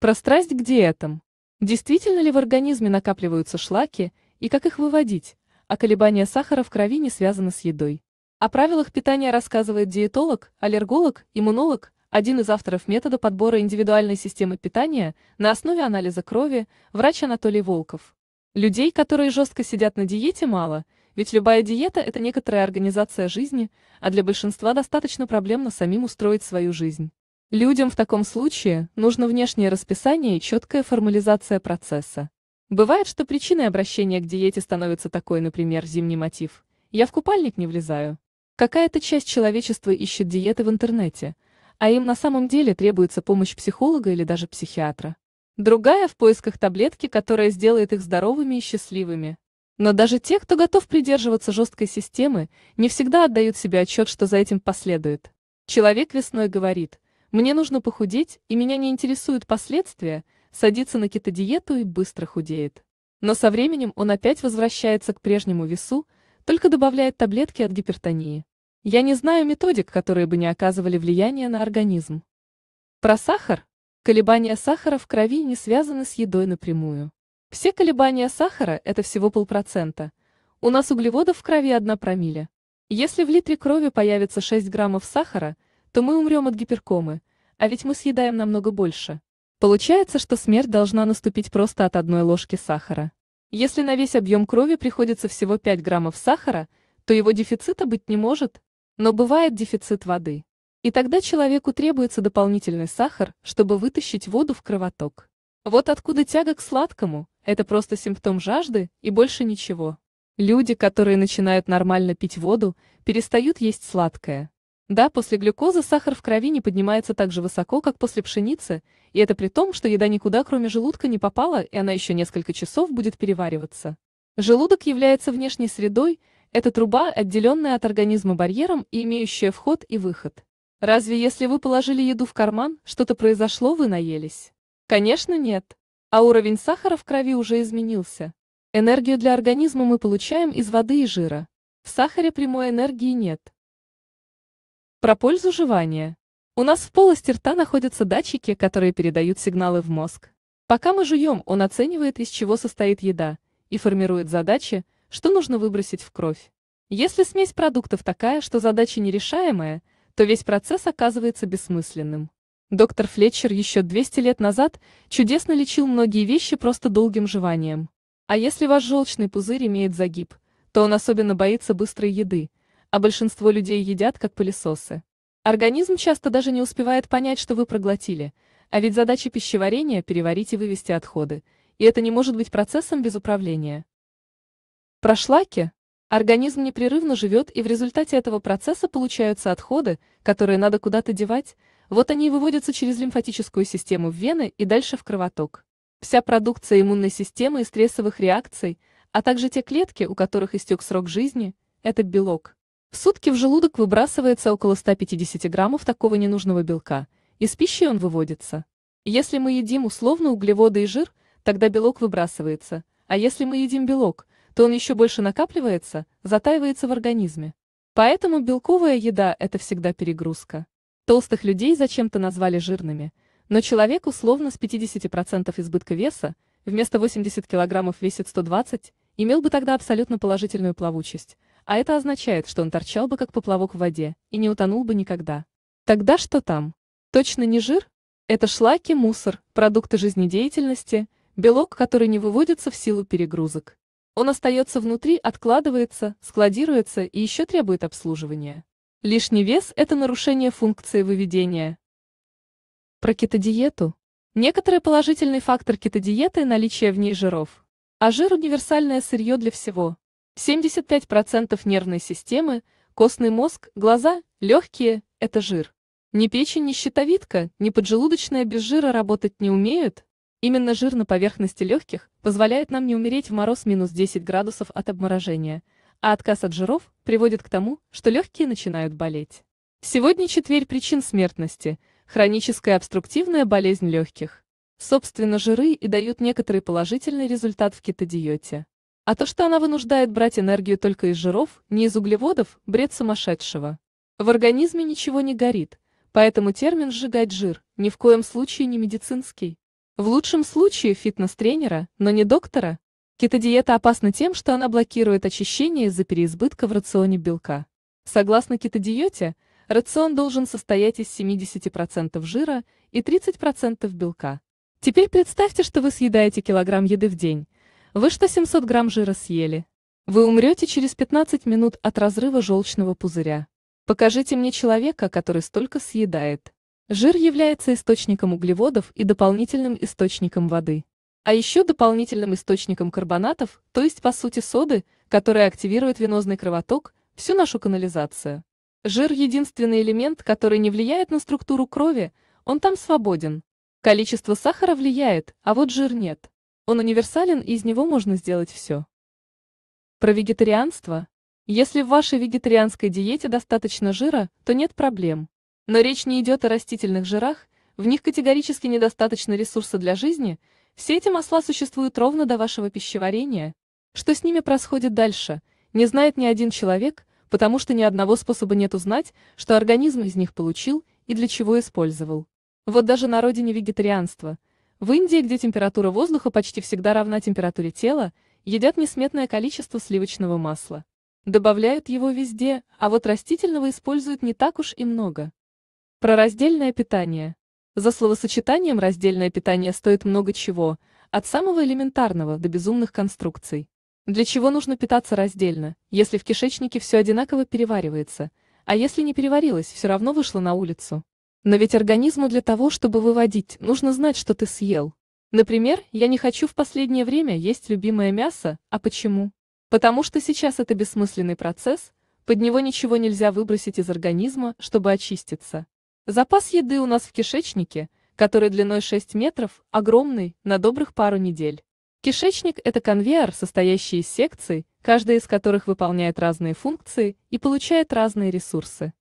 Про страсть к диетам. Действительно ли в организме накапливаются шлаки и как их выводить, а колебания сахара в крови не связаны с едой? О правилах питания рассказывает диетолог, аллерголог, иммунолог, один из авторов метода подбора индивидуальной системы питания на основе анализа крови, врач Анатолий Волков. Людей, которые жестко сидят на диете, мало, ведь любая диета – это некоторая организация жизни, а для большинства достаточно проблемно самим устроить свою жизнь. Людям в таком случае нужно внешнее расписание и четкая формализация процесса. Бывает, что причиной обращения к диете становится такой, например, зимний мотив. Я в купальник не влезаю. Какая-то часть человечества ищет диеты в интернете, а им на самом деле требуется помощь психолога или даже психиатра. Другая в поисках таблетки, которая сделает их здоровыми и счастливыми. Но даже те, кто готов придерживаться жесткой системы, не всегда отдают себе отчет, что за этим последует. Человек весной говорит – мне нужно похудеть, и меня не интересуют последствия, садится на кетодиету и быстро худеет. Но со временем он опять возвращается к прежнему весу, только добавляет таблетки от гипертонии. Я не знаю методик, которые бы не оказывали влияния на организм. Про сахар. Колебания сахара в крови не связаны с едой напрямую. Все колебания сахара – это всего полпроцента. У нас углеводов в крови 1 промилле. Если в литре крови появится 6 граммов сахара – то мы умрем от гиперкомы, а ведь мы съедаем намного больше. Получается, что смерть должна наступить просто от одной ложки сахара. Если на весь объем крови приходится всего 5 граммов сахара, то его дефицита быть не может, но бывает дефицит воды. И тогда человеку требуется дополнительный сахар, чтобы вытащить воду в кровоток. Вот откуда тяга к сладкому, это просто симптом жажды и больше ничего. Люди, которые начинают нормально пить воду, перестают есть сладкое. Да, после глюкозы сахар в крови не поднимается так же высоко, как после пшеницы, и это при том, что еда никуда кроме желудка не попала, и она еще несколько часов будет перевариваться. Желудок является внешней средой, это труба, отделенная от организма барьером и имеющая вход и выход. Разве если вы положили еду в карман, что-то произошло, вы наелись? Конечно, нет. А уровень сахара в крови уже изменился. Энергию для организма мы получаем из воды и жира. В сахаре прямой энергии нет. Про пользу жевания. У нас в полости рта находятся датчики, которые передают сигналы в мозг. Пока мы жуем, он оценивает, из чего состоит еда, и формирует задачи, что нужно выбросить в кровь. Если смесь продуктов такая, что задача нерешаемая, то весь процесс оказывается бессмысленным. Доктор Флетчер еще 200 лет назад чудесно лечил многие вещи просто долгим жеванием. А если ваш желчный пузырь имеет загиб, то он особенно боится быстрой еды, а большинство людей едят как пылесосы. Организм часто даже не успевает понять, что вы проглотили, а ведь задача пищеварения – переварить и вывести отходы, и это не может быть процессом без управления. Про шлаки. Организм непрерывно живет, и в результате этого процесса получаются отходы, которые надо куда-то девать, вот они и выводятся через лимфатическую систему в вены и дальше в кровоток. Вся продукция иммунной системы и стрессовых реакций, а также те клетки, у которых истек срок жизни, это белок. В сутки в желудок выбрасывается около 150 граммов такого ненужного белка, из пищи он выводится. Если мы едим условно углеводы и жир, тогда белок выбрасывается, а если мы едим белок, то он еще больше накапливается, затаивается в организме. Поэтому белковая еда – это всегда перегрузка. Толстых людей зачем-то назвали жирными, но человек условно с 50% избытка веса, вместо 80 килограммов весит 120, имел бы тогда абсолютно положительную плавучесть – а это означает, что он торчал бы как поплавок в воде и не утонул бы никогда. Тогда что там? Точно не жир? Это шлаки, мусор, продукты жизнедеятельности, белок, который не выводится в силу перегрузок. Он остается внутри, откладывается, складируется и еще требует обслуживания. Лишний вес – это нарушение функции выведения. Про кетодиету. Некоторый положительный фактор кетодиеты – наличие в ней жиров. А жир – универсальное сырье для всего, 75% нервной системы, костный мозг, глаза, легкие – это жир. Ни печень, ни щитовидка, ни поджелудочная без жира работать не умеют. Именно жир на поверхности легких позволяет нам не умереть в мороз минус 10 градусов от обморожения, а отказ от жиров приводит к тому, что легкие начинают болеть. Сегодня четверь причин смертности – хроническая обструктивная болезнь легких. Собственно, жиры и дают некоторый положительный результат в кетодиете. А то, что она вынуждает брать энергию только из жиров, не из углеводов, бред сумасшедшего. В организме ничего не горит, поэтому термин «сжигать жир» ни в коем случае не медицинский. В лучшем случае фитнес-тренера, но не доктора. Кетодиета опасна тем, что она блокирует очищение из-за переизбытка в рационе белка. Согласно кетодиете, рацион должен состоять из 70% жира и 30% белка. Теперь представьте, что вы съедаете килограмм еды в день. Вы что 700 грамм жира съели? Вы умрете через 15 минут от разрыва желчного пузыря. Покажите мне человека, который столько съедает. Жир является источником углеводов и дополнительным источником воды. А еще дополнительным источником карбонатов, то есть по сути соды, которая активирует венозный кровоток, всю нашу канализацию. Жир – единственный элемент, который не влияет на структуру крови, он там свободен. Количество сахара влияет, а вот жир нет. Он универсален и из него можно сделать все. Про вегетарианство если в вашей вегетарианской диете достаточно жира, то нет проблем. Но речь не идет о растительных жирах, в них категорически недостаточно ресурса для жизни, все эти масла существуют ровно до вашего пищеварения. Что с ними происходит дальше, не знает ни один человек, потому что ни одного способа нет узнать, что организм из них получил и для чего использовал. Вот даже на родине вегетарианства. В Индии, где температура воздуха почти всегда равна температуре тела, едят несметное количество сливочного масла. Добавляют его везде, а вот растительного используют не так уж и много. Про раздельное питание. За словосочетанием раздельное питание стоит много чего, от самого элементарного до безумных конструкций. Для чего нужно питаться раздельно, если в кишечнике все одинаково переваривается, а если не переварилось, все равно вышло на улицу? Но ведь организму для того, чтобы выводить, нужно знать, что ты съел. Например, я не хочу в последнее время есть любимое мясо, а почему? Потому что сейчас это бессмысленный процесс, под него ничего нельзя выбросить из организма, чтобы очиститься. Запас еды у нас в кишечнике, который длиной 6 метров, огромный, на добрых пару недель. Кишечник – это конвейер, состоящий из секций, каждая из которых выполняет разные функции и получает разные ресурсы.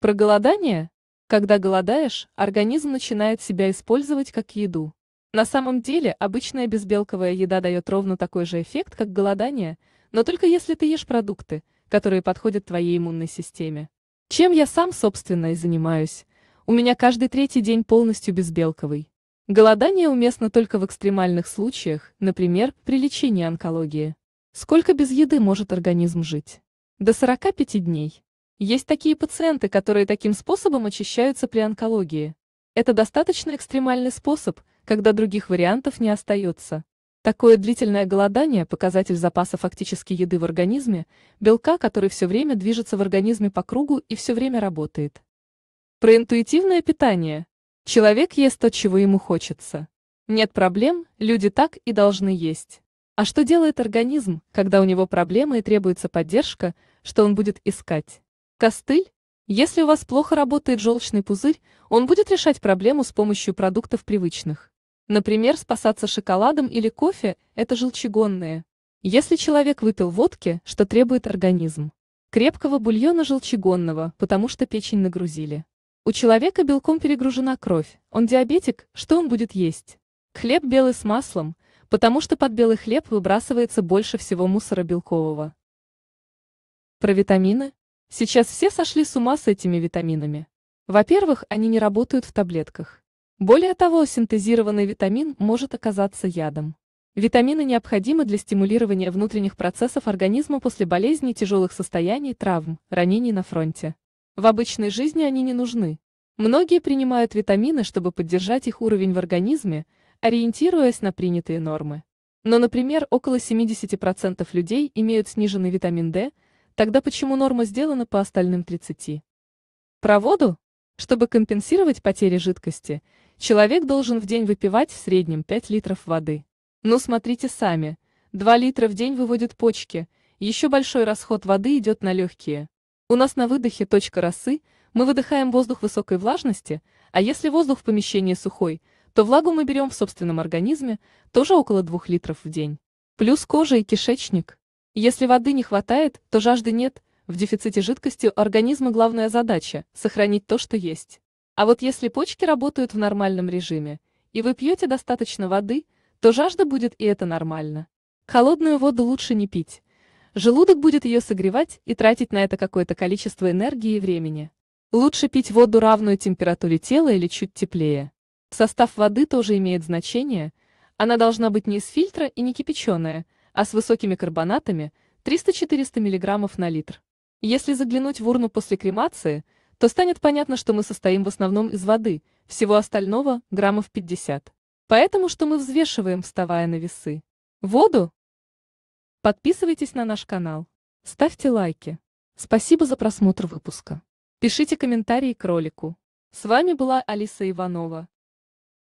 Про голодание? Когда голодаешь, организм начинает себя использовать как еду. На самом деле, обычная безбелковая еда дает ровно такой же эффект, как голодание, но только если ты ешь продукты, которые подходят твоей иммунной системе. Чем я сам, собственно, и занимаюсь. У меня каждый третий день полностью безбелковый. Голодание уместно только в экстремальных случаях, например, при лечении онкологии. Сколько без еды может организм жить? До 45 дней. Есть такие пациенты, которые таким способом очищаются при онкологии. Это достаточно экстремальный способ, когда других вариантов не остается. Такое длительное голодание – показатель запаса фактически еды в организме, белка, который все время движется в организме по кругу и все время работает. Про интуитивное питание. Человек ест то, чего ему хочется. Нет проблем, люди так и должны есть. А что делает организм, когда у него проблемы и требуется поддержка, что он будет искать? Костыль? Если у вас плохо работает желчный пузырь, он будет решать проблему с помощью продуктов привычных. Например, спасаться шоколадом или кофе – это желчегонные. Если человек выпил водки, что требует организм? Крепкого бульона желчегонного, потому что печень нагрузили. У человека белком перегружена кровь, он диабетик, что он будет есть? Хлеб белый с маслом, потому что под белый хлеб выбрасывается больше всего мусора белкового. Про витамины? Сейчас все сошли с ума с этими витаминами. Во-первых, они не работают в таблетках. Более того, синтезированный витамин может оказаться ядом. Витамины необходимы для стимулирования внутренних процессов организма после болезней, тяжелых состояний, травм, ранений на фронте. В обычной жизни они не нужны. Многие принимают витамины, чтобы поддержать их уровень в организме, ориентируясь на принятые нормы. Но, например, около 70% людей имеют сниженный витамин D, тогда почему норма сделана по остальным 30%? Про воду? Чтобы компенсировать потери жидкости, Человек должен в день выпивать в среднем 5 литров воды. Ну смотрите сами, 2 литра в день выводят почки, еще большой расход воды идет на легкие. У нас на выдохе точка росы, мы выдыхаем воздух высокой влажности, а если воздух в помещении сухой, то влагу мы берем в собственном организме, тоже около 2 литров в день. Плюс кожа и кишечник. Если воды не хватает, то жажды нет, в дефиците жидкости у организма главная задача – сохранить то, что есть. А вот если почки работают в нормальном режиме, и вы пьете достаточно воды, то жажда будет и это нормально. Холодную воду лучше не пить. Желудок будет ее согревать и тратить на это какое-то количество энергии и времени. Лучше пить воду равную температуре тела или чуть теплее. Состав воды тоже имеет значение, она должна быть не из фильтра и не кипяченая, а с высокими карбонатами 300-400 мг на литр. Если заглянуть в урну после кремации, то станет понятно, что мы состоим в основном из воды, всего остального – граммов 50. Поэтому что мы взвешиваем, вставая на весы? Воду? Подписывайтесь на наш канал. Ставьте лайки. Спасибо за просмотр выпуска. Пишите комментарии к ролику. С вами была Алиса Иванова.